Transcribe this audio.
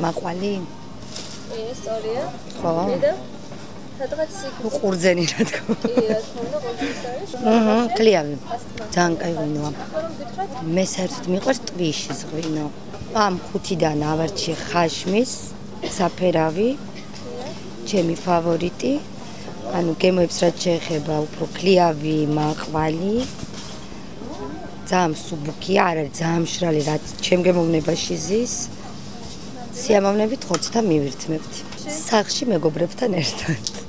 მაყვალი? კი, სწორია. ხო. და სადღაც იქ ყურძენი რა თქმა კი, რა თქმა უნდა, ყოველთვის არის. აჰა, კლიავი. ძალიან კაი ღვინოა. მე საერთოდ მიყვარს ტვიშის ღვინო. ამ ხუთიდან ავარჩი ხაშმის, საფერავი, ჩემი ფავორიტი. ანუ გემოებს რაც შეეხება, უფრო კლიავი, მაყვალი. ძალიან სუბუქია, არ არის ძალიან მშრალი, რაც ჩემ გემოვნებაში ზის. სიამოვნებით ხოცთა მივირთმევთ. სახში მეგობრებთან ერთად.